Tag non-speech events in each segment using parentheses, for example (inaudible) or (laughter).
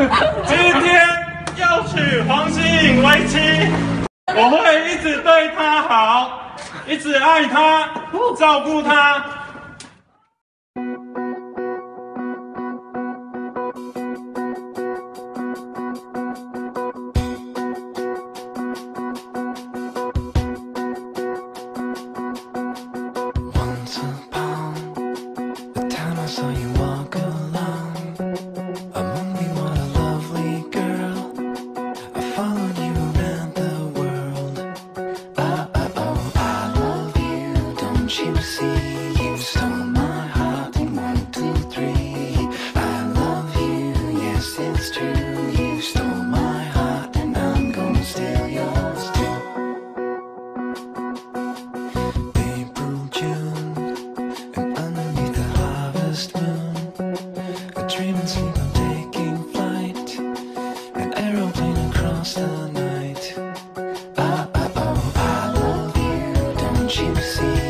(laughs) 今天要娶黄心颖为妻，我会一直对她好，一直爱她，照顾她。see.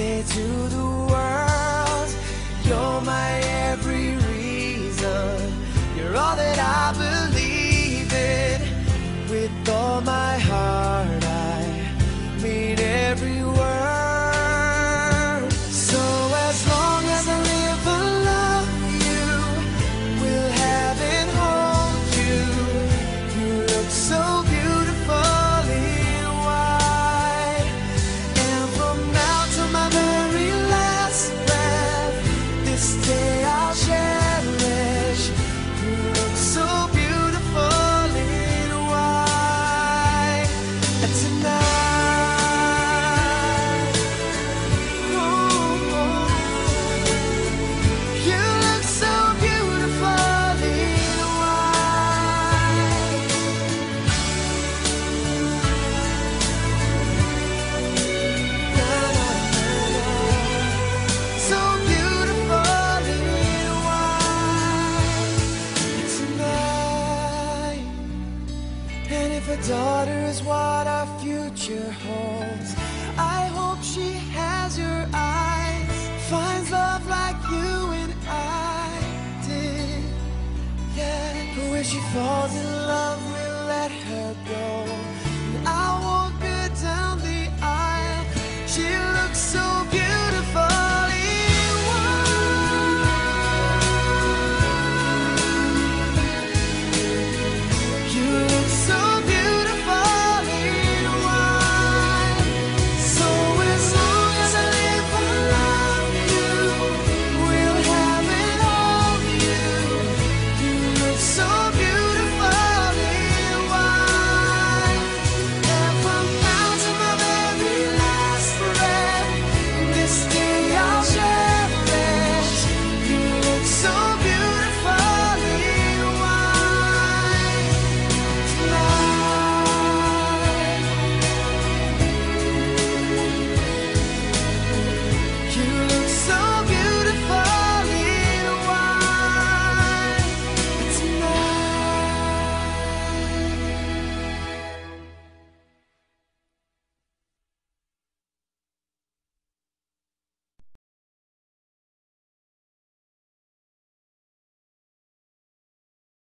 say to the world